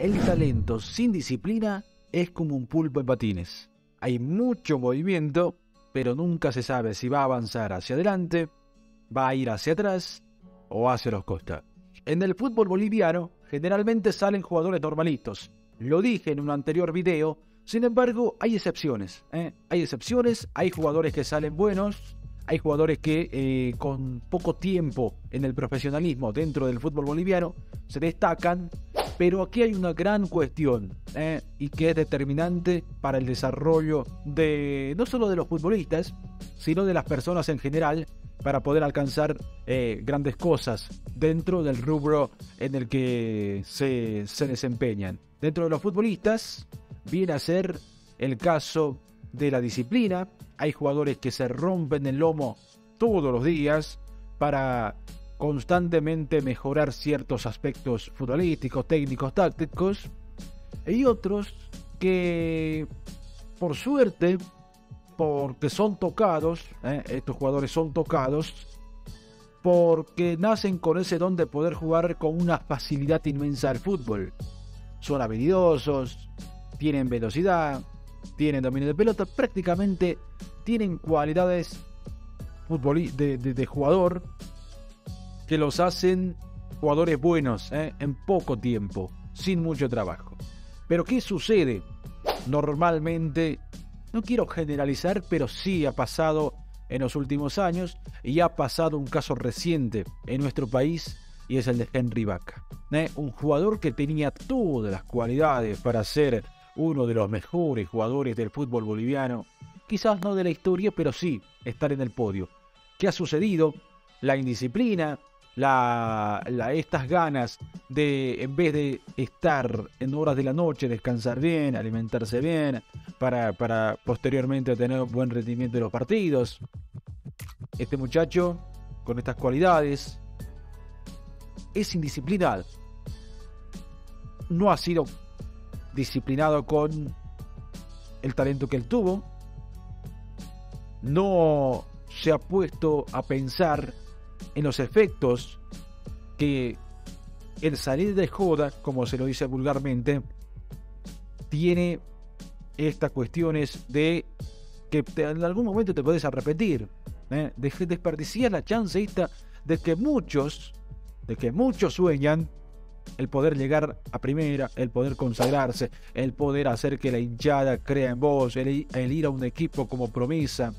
el talento sin disciplina es como un pulpo en patines. Hay mucho movimiento, pero nunca se sabe si va a avanzar hacia adelante, va a ir hacia atrás o hacia los costados. En el fútbol boliviano generalmente salen jugadores normalitos. Lo dije en un anterior video, sin embargo hay excepciones. ¿eh? Hay excepciones, hay jugadores que salen buenos, hay jugadores que eh, con poco tiempo en el profesionalismo dentro del fútbol boliviano se destacan, pero aquí hay una gran cuestión ¿eh? y que es determinante para el desarrollo de no solo de los futbolistas, sino de las personas en general para poder alcanzar eh, grandes cosas dentro del rubro en el que se, se desempeñan. Dentro de los futbolistas viene a ser el caso de la disciplina. Hay jugadores que se rompen el lomo todos los días para constantemente mejorar ciertos aspectos futbolísticos, técnicos, tácticos. Y otros que, por suerte, porque son tocados, ¿eh? estos jugadores son tocados, porque nacen con ese don de poder jugar con una facilidad inmensa al fútbol. Son habilidosos, tienen velocidad, tienen dominio de pelota, prácticamente tienen cualidades de, de, jugador que los hacen jugadores buenos ¿eh? en poco tiempo, sin mucho trabajo. Pero ¿qué sucede? Normalmente no quiero generalizar, pero sí ha pasado en los últimos años y ha pasado un caso reciente en nuestro país y es el de Henry Vaca. ¿eh? Un jugador que tenía todas las cualidades para ser uno de los mejores jugadores del fútbol boliviano. Quizás no de la historia, pero sí estar en el podio. ¿Qué ha sucedido? La indisciplina, la, estas ganas de, en vez de estar en horas de la noche, descansar bien, alimentarse bien, para, para posteriormente tener buen rendimiento de los partidos. Este muchacho, con estas cualidades, es indisciplinado. No ha sido disciplinado con el talento que él tuvo. No se ha puesto a pensar en los efectos que el salir de joda, como se lo dice vulgarmente, tiene estas cuestiones de que en algún momento te puedes arrepentir. ¿eh? De desperdiciar la chance de que muchos, de que muchos sueñan el poder llegar a primera, el poder consagrarse, el poder hacer que la hinchada crea en vos, el ir a un equipo como promesa,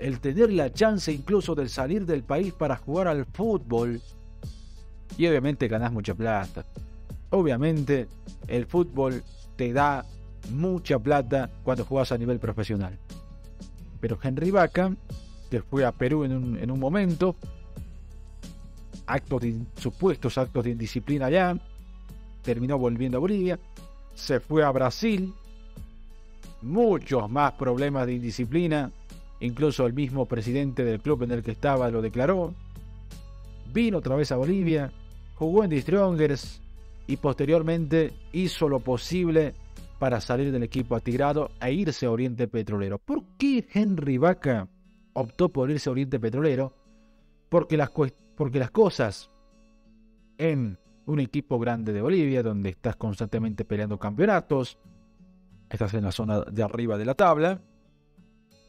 el tener la chance incluso de salir del país para jugar al fútbol. Y obviamente ganás mucha plata. Obviamente el fútbol te da mucha plata cuando juegas a nivel profesional. Pero Henry Vaca, que fue a Perú en un, en un momento, actos de, supuestos actos de indisciplina allá, terminó volviendo a Bolivia, se fue a Brasil, muchos más problemas de indisciplina, Incluso el mismo presidente del club en el que estaba lo declaró. Vino otra vez a Bolivia, jugó en The Strongers y posteriormente hizo lo posible para salir del equipo atigrado e irse a Oriente Petrolero. ¿Por qué Henry Vaca optó por irse a Oriente Petrolero? Porque las, porque las cosas en un equipo grande de Bolivia, donde estás constantemente peleando campeonatos, estás en la zona de arriba de la tabla,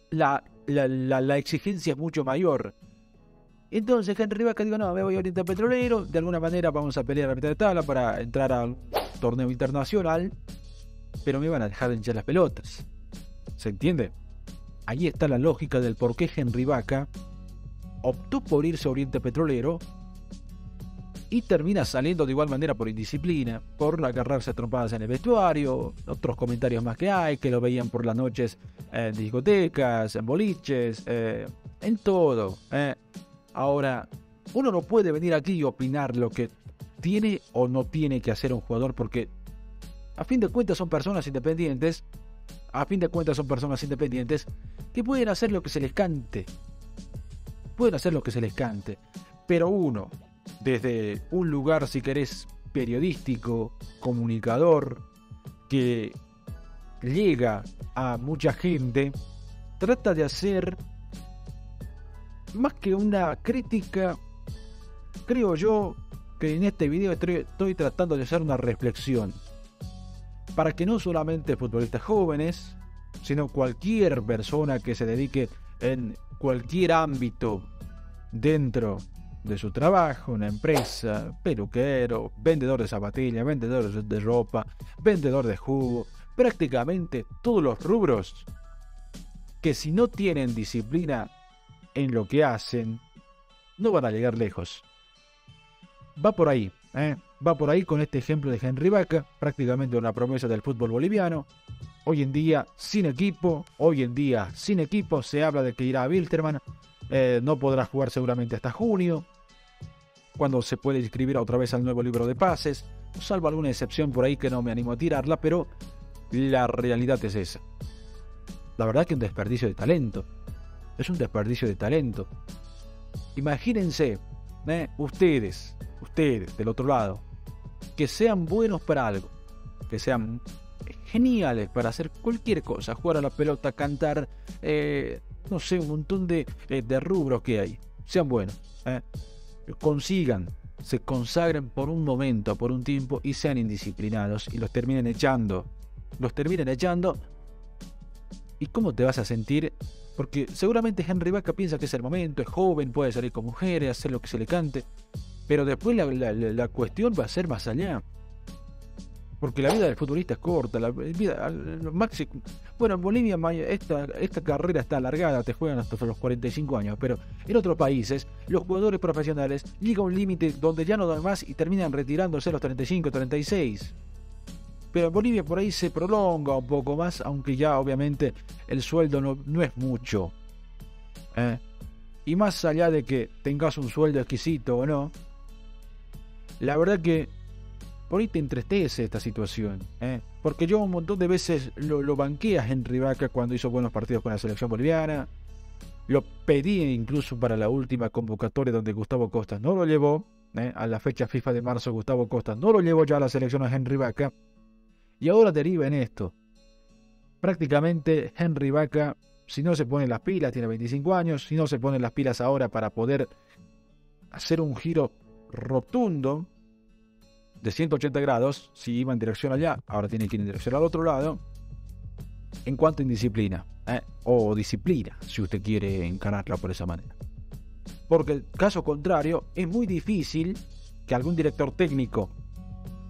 la la, exigencia es mucho mayor. Entonces Henry Vaca digo, no, me voy a Oriente Petrolero, de alguna manera vamos a pelear a mitad de tabla para entrar a un torneo internacional, pero me van a dejar de hinchar las pelotas. ¿Se entiende? Ahí está la lógica del por qué Henry Vaca optó por irse a Oriente Petrolero y termina saliendo de igual manera por indisciplina, por agarrarse a trompadas en el vestuario, otros comentarios más que hay, que lo veían por las noches en discotecas, en boliches, eh, en todo. Eh. Ahora, uno no puede venir aquí y opinar lo que tiene o no tiene que hacer un jugador porque a fin de cuentas son personas independientes, a fin de cuentas son personas independientes que pueden hacer lo que se les cante. Pueden hacer lo que se les cante. Pero uno, desde un lugar, si querés, periodístico, comunicador, que llega a mucha gente, trata de hacer más que una crítica, creo yo que en este video estoy, tratando de hacer una reflexión. para que no solamente futbolistas jóvenes, sino cualquier persona que se dedique en cualquier ámbito dentro de su trabajo, una empresa, peluquero, vendedor de zapatillas, vendedor de ropa, vendedor de jugo, prácticamente todos los rubros que si no tienen disciplina en lo que hacen, no van a llegar lejos. Va por ahí, ¿eh? va por ahí con este ejemplo de Henry Vaca, prácticamente una promesa del fútbol boliviano. Hoy en día sin equipo, hoy en día sin equipo, se habla de que irá a Wilterman, eh, no podrá jugar seguramente hasta junio, cuando se puede inscribir otra vez al nuevo libro de pases, salvo alguna excepción por ahí que no me animo a tirarla, pero la realidad es esa. La verdad que un desperdicio de talento. Es un desperdicio de talento. Imagínense, ¿eh? ustedes, ustedes del otro lado, que sean buenos para algo, que sean geniales para hacer cualquier cosa, jugar a la pelota, cantar, eh, no sé, un montón de, eh, de, rubros que hay. Sean buenos. Consigan, se consagren por un momento, por un tiempo y sean indisciplinados y los terminen echando. Los terminen echando. ¿Y cómo te vas a sentir porque seguramente Henry Vaca piensa que es el momento, es joven, puede salir con mujeres, hacer lo que se le cante. Pero después la, cuestión va a ser más allá. Porque la vida del futbolista es corta, la vida. Bueno, en Bolivia esta, esta carrera está alargada, te juegan hasta los 45 años, pero en otros países los jugadores profesionales llegan a un límite donde ya no dan más y terminan retirándose a los 35, 36. Pero Bolivia por ahí se prolonga un poco más, aunque ya obviamente el sueldo no, es mucho. ¿eh? Y más allá de que tengas un sueldo exquisito o no, la verdad que por ahí te entristece esta situación. ¿eh? Porque yo un montón de veces lo, lo banqué a Henry Vaca cuando hizo buenos partidos con la selección boliviana. Lo pedí incluso para la última convocatoria donde Gustavo Costa no lo llevó. ¿eh? A la fecha FIFA de marzo Gustavo Costa no lo llevó ya a la selección a Henry Vaca. Y ahora deriva en esto. Prácticamente Henry Vaca, si no se pone las pilas, tiene 25 años, si no se pone las pilas ahora para poder hacer un giro rotundo de 180 grados, si iba en dirección allá, ahora tiene que ir en dirección al otro lado, en cuanto a indisciplina, ¿eh? o disciplina, si usted quiere encararla por esa manera. Porque caso contrario, es muy difícil que algún director técnico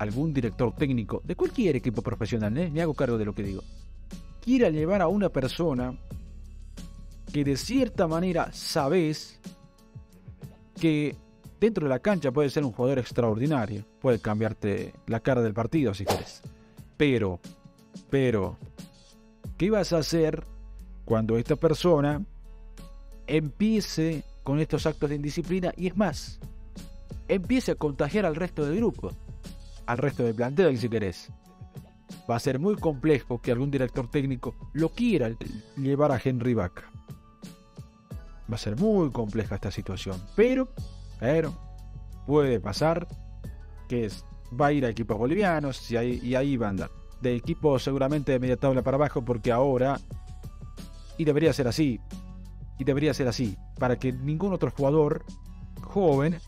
algún director técnico de cualquier equipo profesional, ¿eh? me hago cargo de lo que digo, quiera llevar a una persona que de cierta manera sabes que dentro de la cancha puede ser un jugador extraordinario, puede cambiarte la cara del partido si quieres. Pero, pero, ¿qué vas a hacer cuando esta persona empiece con estos actos de indisciplina y es más, empiece a contagiar al resto del grupo? Al resto del plantel si querés. Va a ser muy complejo que algún director técnico lo quiera llevar a Henry Vaca. Va a ser muy compleja esta situación. Pero, pero, puede pasar que va a ir a equipos bolivianos y ahí, y ahí va a andar. De equipos seguramente de media tabla para abajo porque ahora... Y debería ser así. Y debería ser así. Para que ningún otro jugador joven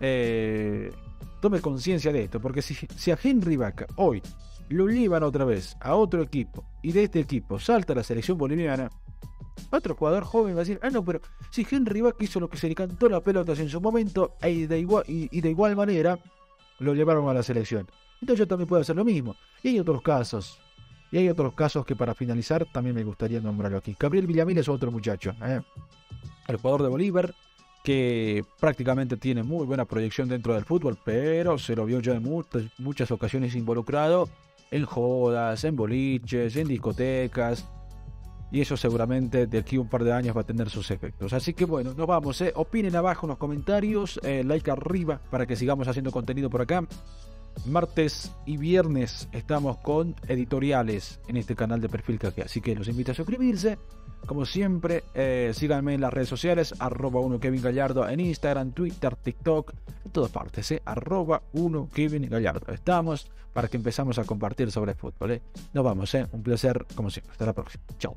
eh, tome conciencia de esto, porque si, si, a Henry Vaca hoy lo llevan otra vez a otro equipo y de este equipo salta la selección boliviana, otro jugador joven va a decir, ah no, pero si Henry Vaca hizo lo que se le cantó las pelotas en su momento y de igual, y, de igual manera lo llevaron a la selección. Entonces yo también puedo hacer lo mismo. Y hay otros casos. Y hay otros casos que para finalizar también me gustaría nombrarlo aquí. Gabriel Villamil es otro muchacho. ¿eh? El jugador de Bolívar que prácticamente tiene muy buena proyección dentro del fútbol, pero se lo vio ya en muchas, ocasiones involucrado en jodas, en boliches, en discotecas. Y eso seguramente de aquí a un par de años va a tener sus efectos. Así que bueno, nos vamos. ¿eh? Opinen abajo en los comentarios, eh, like arriba para que sigamos haciendo contenido por acá. Martes y viernes estamos con editoriales en este canal de Perfil Café. Así que los invito a suscribirse. Como siempre, eh, síganme en las redes sociales, arroba 1 Kevin Gallardo en Instagram, Twitter, TikTok, en todas partes, eh, arroba 1 Kevin Gallardo. Estamos para que empezamos a compartir sobre fútbol. Eh. Nos vamos, eh. un placer como siempre. Hasta la próxima. Chao.